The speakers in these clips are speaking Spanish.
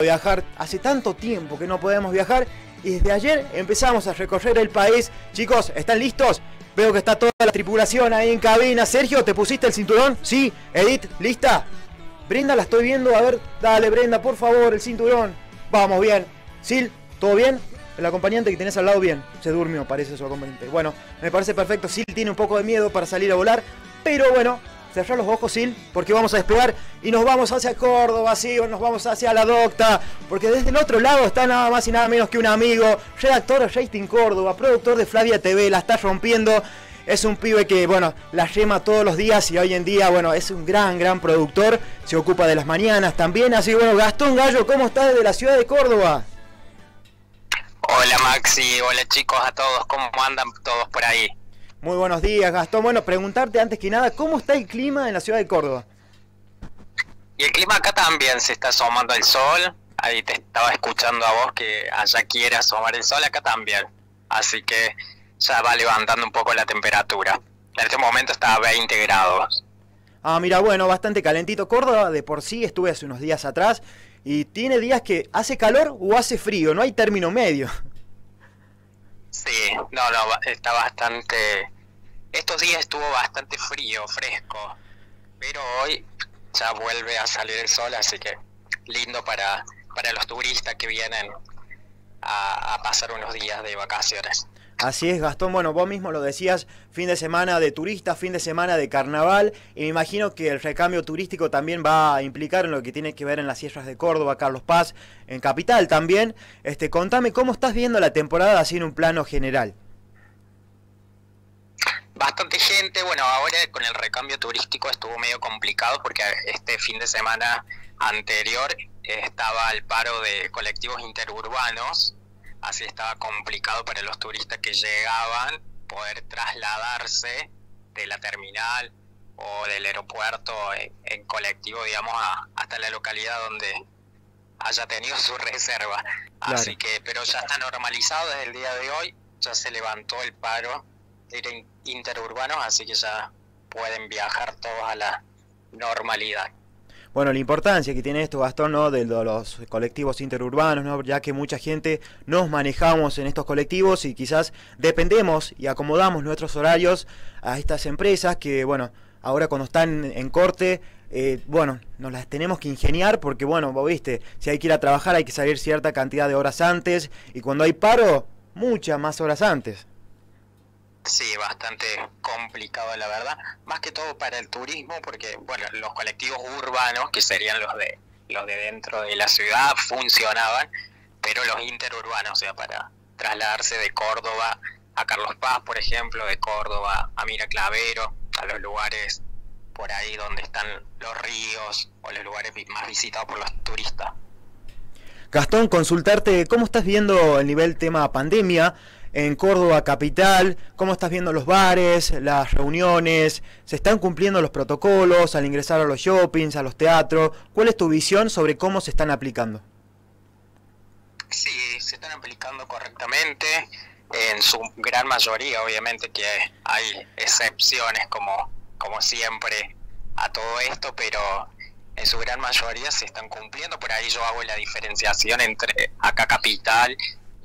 viajar. Hace tanto tiempo que no podemos viajar y desde ayer empezamos a recorrer el país. Chicos, ¿están listos? Veo que está toda la tripulación ahí en cabina. Sergio, ¿te pusiste el cinturón? Sí. Edith, ¿lista? Brenda, la estoy viendo. A ver, dale, Brenda, por favor, el cinturón. Vamos, bien. Sil, ¿todo bien? El acompañante que tenés al lado, bien. Se durmió, parece su acompañante. Bueno, me parece perfecto. Sil tiene un poco de miedo para salir a volar. Pero bueno, cerrar los ojos, Sil, porque vamos a despegar y nos vamos hacia Córdoba, sí, nos vamos hacia la docta, porque desde el otro lado está nada más y nada menos que un amigo, redactor Justin Córdoba, productor de Flavia TV, la está rompiendo. Es un pibe que, bueno, la rema todos los días y hoy en día, bueno, es un gran, gran productor. Se ocupa de las mañanas también. Así bueno, Gastón Gallo, ¿cómo estás desde la ciudad de Córdoba? Hola Maxi, hola chicos a todos, ¿cómo andan todos por ahí? Muy buenos días, Gastón. Bueno, preguntarte antes que nada, ¿cómo está el clima en la ciudad de Córdoba? Y el clima acá también se está asomando el sol. Ahí te estaba escuchando a vos que allá quiere asomar el sol, acá también. Así que ya va levantando un poco la temperatura. En este momento está a 20 grados. Ah, mira, bueno, bastante calentito. Córdoba de por sí estuve hace unos días atrás y tiene días que hace calor o hace frío, no hay término medio. Sí, no, no, está bastante... Estos días estuvo bastante frío, fresco, pero hoy ya vuelve a salir el sol, así que lindo para, para los turistas que vienen a, a pasar unos días de vacaciones. Así es, Gastón. Bueno, vos mismo lo decías, fin de semana de turistas, fin de semana de carnaval, y me imagino que el recambio turístico también va a implicar en lo que tiene que ver en las sierras de Córdoba, Carlos Paz, en Capital también. Este, contame cómo estás viendo la temporada así en un plano general. Bastante gente, bueno, ahora con el recambio turístico estuvo medio complicado porque este fin de semana anterior estaba el paro de colectivos interurbanos así estaba complicado para los turistas que llegaban poder trasladarse de la terminal o del aeropuerto en, colectivo, digamos, hasta la localidad donde haya tenido su reserva. Así que, pero ya está normalizado desde el día de hoy, ya se levantó el paro interurbanos, así que ya pueden viajar todos a la normalidad bueno, la importancia que tiene esto, Gastón, ¿no? de los colectivos interurbanos, ¿no? ya que mucha gente nos manejamos en estos colectivos y quizás dependemos y acomodamos nuestros horarios a estas empresas que, bueno, ahora cuando están en corte, eh, bueno, nos las tenemos que ingeniar porque, bueno, vos viste, si hay que ir a trabajar hay que salir cierta cantidad de horas antes y cuando hay paro, muchas más horas antes. Sí, bastante complicado la verdad, más que todo para el turismo, porque bueno, los colectivos urbanos, que serían los de los de dentro de la ciudad, funcionaban, pero los interurbanos, o sea, para trasladarse de Córdoba a Carlos Paz, por ejemplo, de Córdoba a Miraclavero, a los lugares por ahí donde están los ríos o los lugares más visitados por los turistas. Gastón, consultarte cómo estás viendo el nivel tema pandemia en Córdoba capital, cómo estás viendo los bares, las reuniones, se están cumpliendo los protocolos al ingresar a los shoppings, a los teatros, ¿cuál es tu visión sobre cómo se están aplicando? Sí, se están aplicando correctamente, en su gran mayoría obviamente que hay excepciones como, como siempre a todo esto, pero en su gran mayoría se están cumpliendo, por ahí yo hago la diferenciación entre acá capital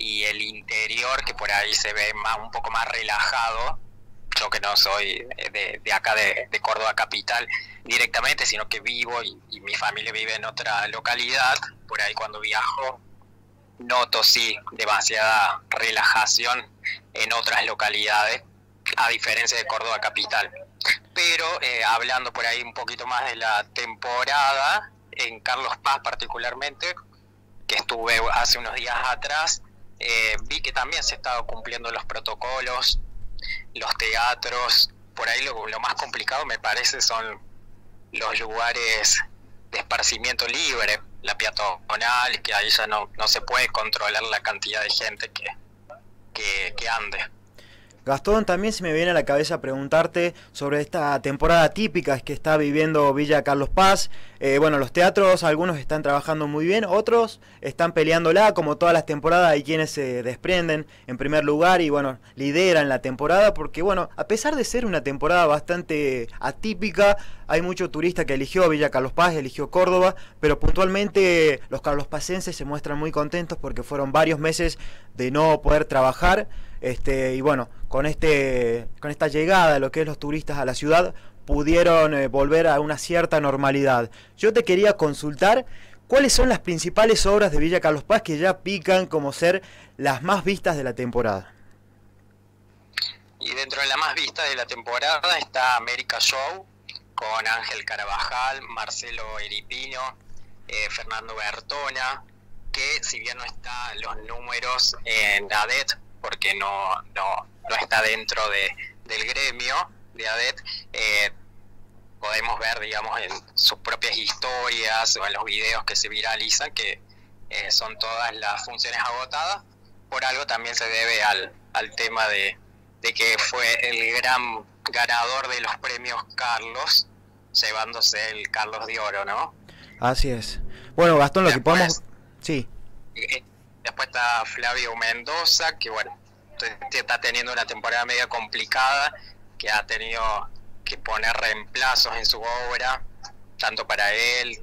y el interior que por ahí se ve más, un poco más relajado. Yo que no soy de, de acá de, Córdoba capital directamente, sino que vivo y, mi familia vive en otra localidad, por ahí cuando viajo noto sí demasiada relajación en otras localidades, a diferencia de Córdoba capital. Pero eh, hablando por ahí un poquito más de la temporada, en Carlos Paz particularmente, que estuve hace unos días atrás, eh, vi que también se estaban cumpliendo los protocolos, los teatros, por ahí lo, más complicado me parece son los lugares de esparcimiento libre, la peatonal, que ahí ya no, no se puede controlar la cantidad de gente que, que, ande. Gastón, también se me viene a la cabeza preguntarte sobre esta temporada típica que está viviendo Villa Carlos Paz. Eh, bueno, los teatros, algunos están trabajando muy bien, otros están peleándola, como todas las temporadas hay quienes se desprenden en primer lugar y bueno, lideran la temporada, porque bueno, a pesar de ser una temporada bastante atípica, hay mucho turista que eligió Villa Carlos Paz, eligió Córdoba, pero puntualmente los carlospacenses se muestran muy contentos porque fueron varios meses de no poder trabajar. Este, y bueno, con, este, con esta llegada de lo que es los turistas a la ciudad, pudieron eh, volver a una cierta normalidad. Yo te quería consultar cuáles son las principales obras de Villa Carlos Paz que ya pican como ser las más vistas de la temporada. Y dentro de la más vista de la temporada está América Show con Ángel Carabajal, Marcelo Eripino, eh, Fernando Bertona, que si bien no están los números en ADET, porque no, no, no está dentro de, del gremio de ADET, eh, podemos ver, digamos, en sus propias historias o en los videos que se viralizan que eh, son todas las funciones agotadas. Por algo también se debe al, al tema de, de que fue el gran ganador de los premios Carlos, llevándose el Carlos de Oro, ¿no? Así es. Bueno, Gastón, lo que podemos... Sí. Eh, después está Flavio Mendoza, que bueno, está teniendo una temporada media complicada, que ha tenido que poner reemplazos en su obra, tanto para él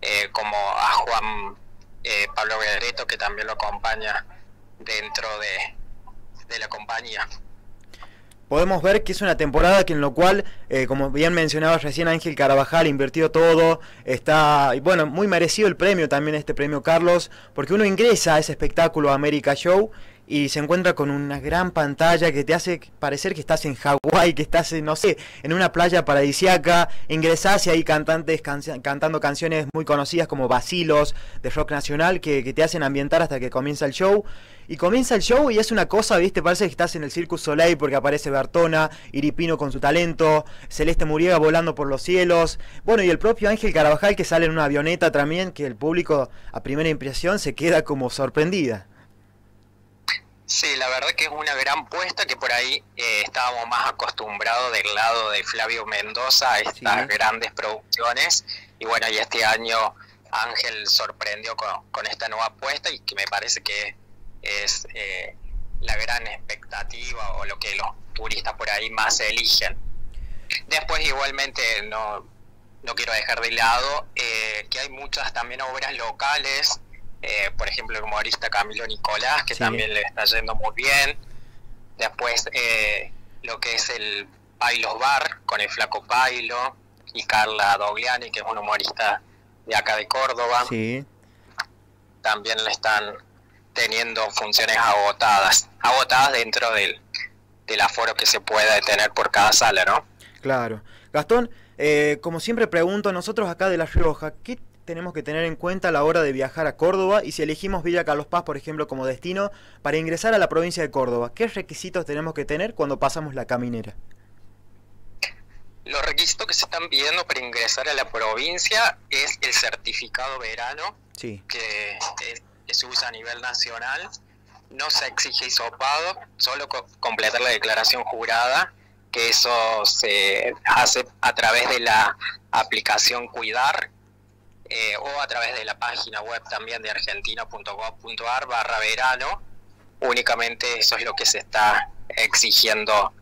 eh, como a Juan eh, Pablo Guerreto, que también lo acompaña dentro de, de la compañía podemos ver que es una temporada que en lo cual, eh, como bien mencionaba recién Ángel Carabajal, invirtió todo, está, y bueno, muy merecido el premio también este premio Carlos, porque uno ingresa a ese espectáculo América Show y se encuentra con una gran pantalla que te hace parecer que estás en Hawái, que estás, en, no sé, en una playa paradisiaca, ingresás y hay cantantes cantando canciones muy conocidas como Basilos de rock nacional que, que, te hacen ambientar hasta que comienza el show. Y comienza el show y es una cosa, viste, parece que estás en el Circus Soleil porque aparece Bertona, Iripino con su talento, Celeste Muriega volando por los cielos, bueno, y el propio Ángel Carabajal que sale en una avioneta también, que el público a primera impresión se queda como sorprendida. Sí, la verdad que es una gran puesta que por ahí eh, estábamos más acostumbrados del lado de Flavio Mendoza a estas grandes producciones. Y bueno, y este año Ángel sorprendió con, esta nueva apuesta y que me parece que es eh, la gran expectativa o lo que los turistas por ahí más eligen. Después igualmente no, no quiero dejar de lado eh, que hay muchas también obras locales eh, por ejemplo, el humorista Camilo Nicolás, que también le está yendo muy bien. Después, lo que es el Pailos Bar, con el Flaco Pailo, y Carla Dogliani, que es un humorista de acá de Córdoba. También le están teniendo funciones agotadas, agotadas dentro del, del aforo que se pueda tener por cada sala, ¿no? Claro. Gastón, eh, como siempre pregunto, nosotros acá de La Rioja, ¿qué tenemos que tener en cuenta a la hora de viajar a Córdoba y si elegimos Villa Carlos Paz, por ejemplo, como destino para ingresar a la provincia de Córdoba? ¿Qué requisitos tenemos que tener cuando pasamos la caminera? Los requisitos que se están pidiendo para ingresar a la provincia es el certificado verano, que, se usa a nivel nacional. No se exige hisopado, solo completar la declaración jurada, que eso se hace a través de la aplicación Cuidar, eh, o a través de la página web también de argentina.gov.ar barra verano. Únicamente eso es lo que se está exigiendo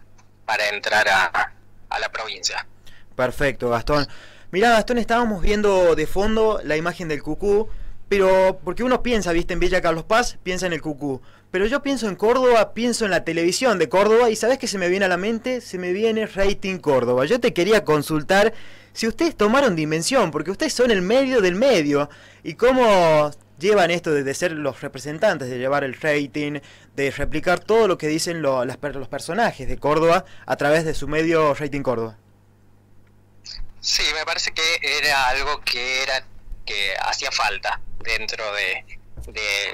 para entrar a, a la provincia. Perfecto, Gastón. Mira, Gastón, estábamos viendo de fondo la imagen del cucú, pero porque uno piensa, viste, en Villa Carlos Paz, piensa en el cucú. Pero yo pienso en Córdoba, pienso en la televisión de Córdoba y ¿sabes qué se me viene a la mente? Se me viene Rating Córdoba. Yo te quería consultar si ustedes tomaron dimensión, porque ustedes son el medio del medio, y cómo llevan esto de, ser los representantes, de llevar el rating, de replicar todo lo que dicen los personajes de Córdoba a través de su medio Rating Córdoba. Sí, me parece que era algo que era que hacía falta dentro de,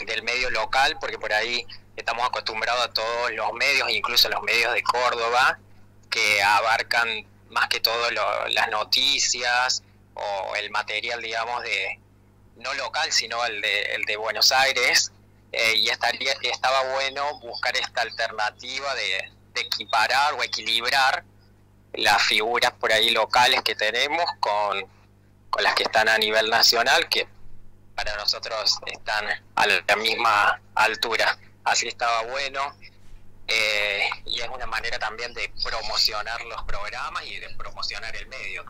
del medio local, porque por ahí estamos acostumbrados a todos los medios, incluso los medios de Córdoba, que abarcan más que todo las noticias o el material, digamos, de no local, sino el de, el de Buenos Aires, eh, y estaría, estaba bueno buscar esta alternativa de, equiparar o equilibrar las figuras por ahí locales que tenemos con, con las que están a nivel nacional, que para nosotros están a la misma altura. Así estaba bueno. Eh, y es una manera también de promocionar los programas y de promocionar el medio.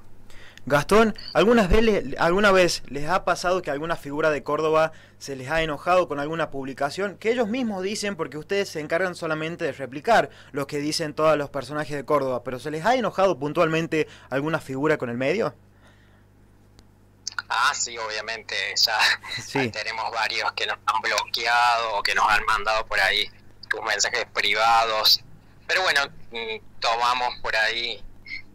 Gastón, ¿algunas vez, ¿alguna vez les ha pasado que alguna figura de Córdoba se les ha enojado con alguna publicación que ellos mismos dicen porque ustedes se encargan solamente de replicar lo que dicen todos los personajes de Córdoba, pero se les ha enojado puntualmente alguna figura con el medio? Ah, sí, obviamente, ya tenemos varios que nos han bloqueado o que nos han mandado por ahí tus mensajes privados, pero bueno, mm, tomamos por ahí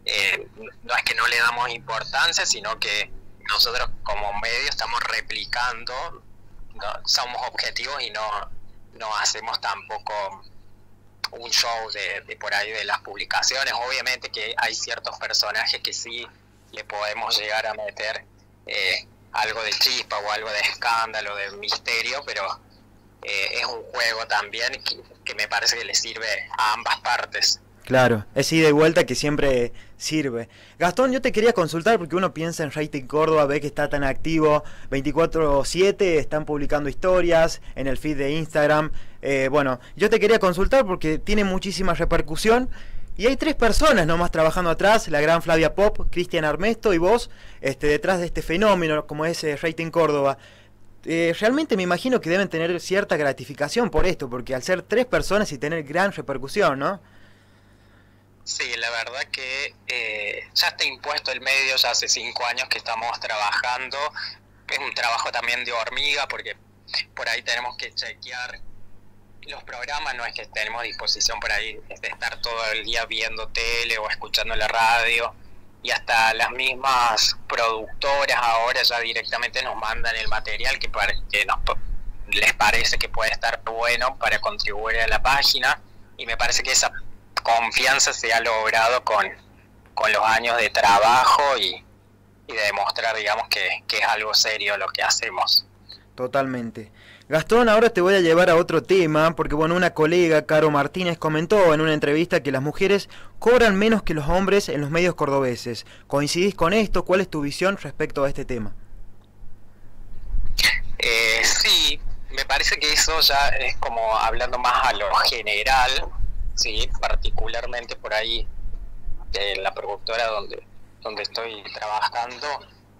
eh, no es que no le damos importancia, sino que nosotros como medio estamos replicando, somos objetivos y no, no hacemos tampoco un show de, por ahí de las publicaciones. Obviamente que hay ciertos personajes que sí le podemos llegar a meter eh, algo de chispa o algo de escándalo, de misterio, pero eh, es un juego también que me parece que le sirve a ambas partes. Claro, es ida y vuelta que siempre sirve. Gastón, yo te quería consultar porque uno piensa en Rating Córdoba, ve que está tan activo 24/7, están publicando historias en el feed de Instagram. Eh, bueno, yo te quería consultar porque tiene muchísima repercusión y hay tres personas nomás trabajando atrás, la gran Flavia Pop, Cristian Armesto y vos, este, detrás de este fenómeno como es eh, Rating Córdoba. Eh, realmente me imagino que deben tener cierta gratificación por esto, porque al ser tres personas y tener gran repercusión, ¿no? Sí, la verdad que eh, ya está impuesto el medio, ya hace cinco años que estamos trabajando. Es un trabajo también de hormiga porque por ahí tenemos que chequear los programas, no es que tenemos disposición por ahí de estar todo el día viendo tele o escuchando la radio. Y hasta las mismas productoras ahora ya directamente nos mandan el material que, nos, les parece que puede estar bueno para contribuir a la página. Y me parece que esa confianza se ha logrado con, los años de trabajo y, de demostrar, digamos, que, que es algo serio lo que hacemos. Totalmente. Gastón, ahora te voy a llevar a otro tema, porque bueno, una colega, Caro Martínez, comentó en una entrevista que las mujeres cobran menos que los hombres en los medios cordobeses. ¿Coincidís con esto? ¿Cuál es tu visión respecto a este tema? Eh, sí, me parece que eso ya es como hablando más a lo general, sí, particularmente por ahí de la productora donde, donde estoy trabajando,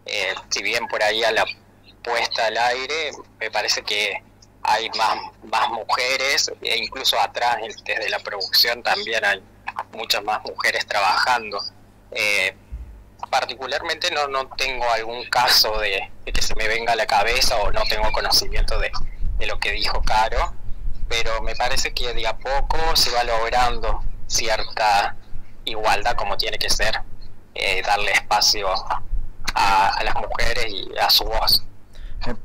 eh, si bien por ahí a la puesta al aire, me parece que hay más, más mujeres, e incluso atrás, desde la producción también hay muchas más mujeres trabajando. Eh, particularmente no, no tengo algún caso de, que se me venga a la cabeza o no tengo conocimiento de, de lo que dijo Caro, pero me parece que de a poco se va logrando cierta igualdad como tiene que ser, eh, darle espacio a, las mujeres y a su voz.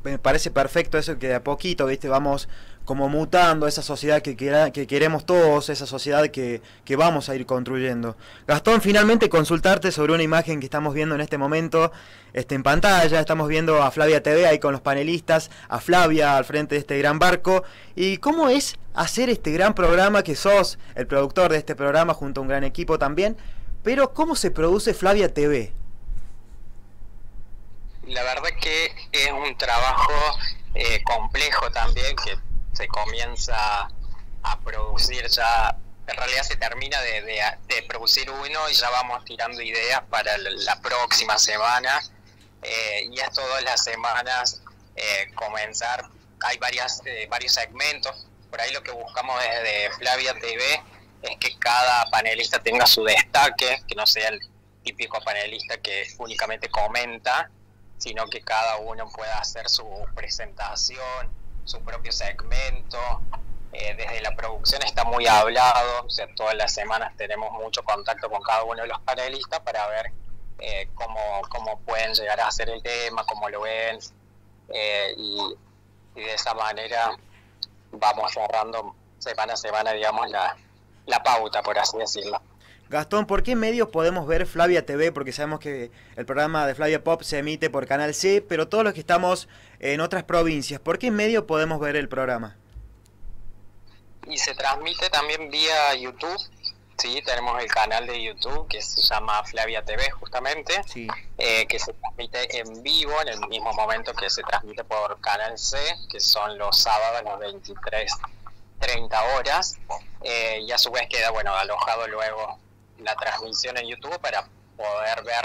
Me parece perfecto eso que de a poquito, viste, vamos como mutando esa sociedad que, que queremos todos, esa sociedad que, que, vamos a ir construyendo. Gastón, finalmente consultarte sobre una imagen que estamos viendo en este momento este, en pantalla, estamos viendo a Flavia TV ahí con los panelistas, a Flavia al frente de este gran barco, y cómo es hacer este gran programa que sos el productor de este programa junto a un gran equipo también, pero cómo se produce Flavia TV. La verdad que es un trabajo eh, complejo también que se comienza a producir ya, en realidad se termina de, de, producir uno y ya vamos tirando ideas para la próxima semana. Eh, y es todas las semanas eh, comenzar, hay varias, eh, varios segmentos, por ahí lo que buscamos desde Flavia TV es que cada panelista tenga su destaque, que no sea el típico panelista que únicamente comenta, sino que cada uno pueda hacer su presentación, su propio segmento. Eh, desde la producción está muy hablado, o sea, todas las semanas tenemos mucho contacto con cada uno de los panelistas para ver eh, cómo, cómo, pueden llegar a hacer el tema, cómo lo ven, eh, y, de esa manera vamos cerrando semana a semana, digamos, la, la pauta, por así decirlo. Gastón, ¿por qué medios podemos ver Flavia TV? Porque sabemos que el programa de Flavia Pop se emite por Canal C, pero todos los que estamos en otras provincias, ¿por qué medio podemos ver el programa? Y se transmite también vía YouTube, Sí, tenemos el canal de YouTube que se llama Flavia TV justamente, eh, que se transmite en vivo en el mismo momento que se transmite por Canal C, que son los sábados a las 23, 30 horas, eh, y a su vez queda bueno alojado luego la transmisión en YouTube para poder ver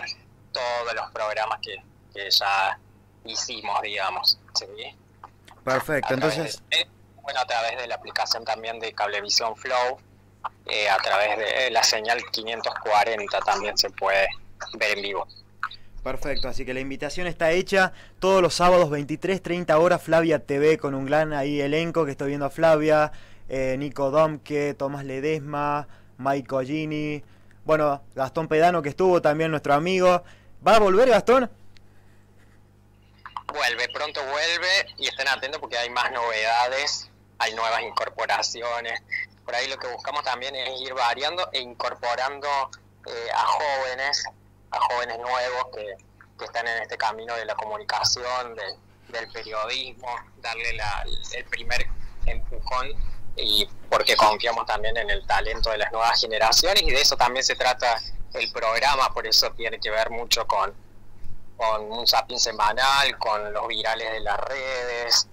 todos los programas que, ya hicimos, digamos. Perfecto, entonces... bueno, a través de la aplicación también de Cablevisión Flow, eh, a través de la señal 540 también se puede ver en vivo. Perfecto, así que la invitación está hecha todos los sábados 23, 30 horas Flavia TV con un gran ahí elenco que estoy viendo a Flavia, eh, Nico Domke, Tomás Ledesma, Mike Collini, bueno, Gastón Pedano que estuvo también nuestro amigo. ¿Va a volver Gastón? Vuelve, pronto vuelve y estén atentos porque hay más novedades, hay nuevas incorporaciones, por ahí lo que buscamos también es ir variando e incorporando eh, a jóvenes, a jóvenes nuevos que, están en este camino de la comunicación, del periodismo, darle el primer empujón y porque confiamos también en el talento de las nuevas generaciones y de eso también se trata el programa, por eso tiene que ver mucho con, con un zapping semanal, con los virales de las redes,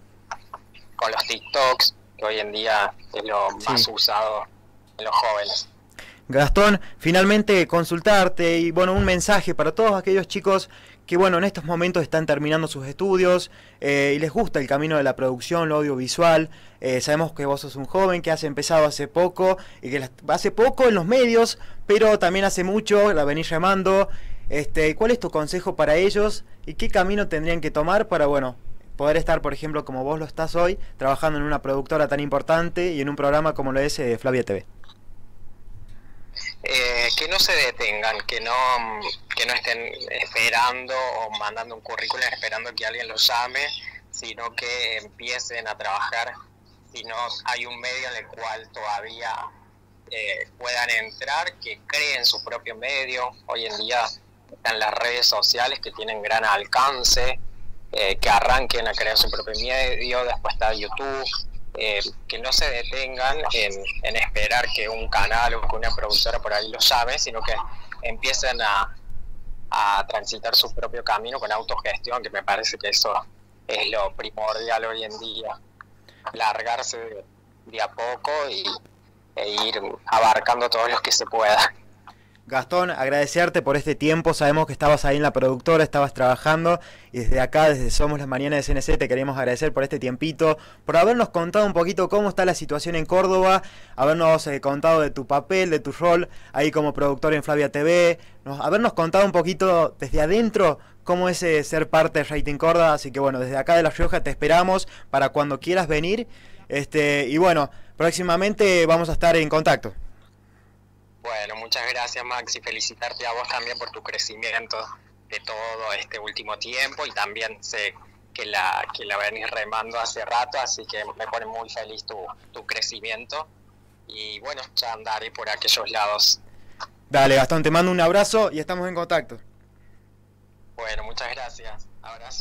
con los TikToks hoy en día es lo más usado en los jóvenes. Gastón, finalmente consultarte y bueno, un mensaje para todos aquellos chicos que bueno, en estos momentos están terminando sus estudios eh, y les gusta el camino de la producción, lo audiovisual. Eh, sabemos que vos sos un joven que has empezado hace poco y que hace poco en los medios, pero también hace mucho la venís remando. Este, ¿Cuál es tu consejo para ellos y qué camino tendrían que tomar para bueno, poder estar, por ejemplo, como vos lo estás hoy, trabajando en una productora tan importante y en un programa como lo es eh, Flavia TV? Que no se detengan, que no, que no estén esperando o mandando un currículum esperando que alguien los llame, sino que empiecen a trabajar si no hay un medio en el cual todavía eh, puedan entrar, que creen su propio medio. Hoy en día están las redes sociales que tienen gran alcance, eh, que arranquen a crear su propio medio, después está YouTube, eh, que no se detengan en, esperar que un canal o que una productora por ahí lo llame, sino que empiecen a, transitar su propio camino con autogestión, que me parece que eso es lo primordial hoy en día, largarse de, a poco y, e ir abarcando todos los que se pueda. Gastón, agradecerte por este tiempo. Sabemos que estabas ahí en la productora, estabas trabajando y desde acá, desde Somos las Mañanas de CNC, te queremos agradecer por este tiempito, por habernos contado un poquito cómo está la situación en Córdoba, habernos eh, contado de tu papel, de tu rol ahí como productor en Flavia TV, habernos contado un poquito desde adentro cómo es eh, ser parte de Rating Córdoba. Así que bueno, desde acá de La Rioja te esperamos para cuando quieras venir. Este, y bueno, próximamente vamos a estar en contacto. Bueno, muchas gracias Max y felicitarte a vos también por tu crecimiento de todo este último tiempo y también sé que la, que la venís remando hace rato, así que me pone muy feliz tu, tu crecimiento y bueno, ya andaré por aquellos lados. Dale Gastón, te mando un abrazo y estamos en contacto. Bueno, muchas gracias. Abrazo.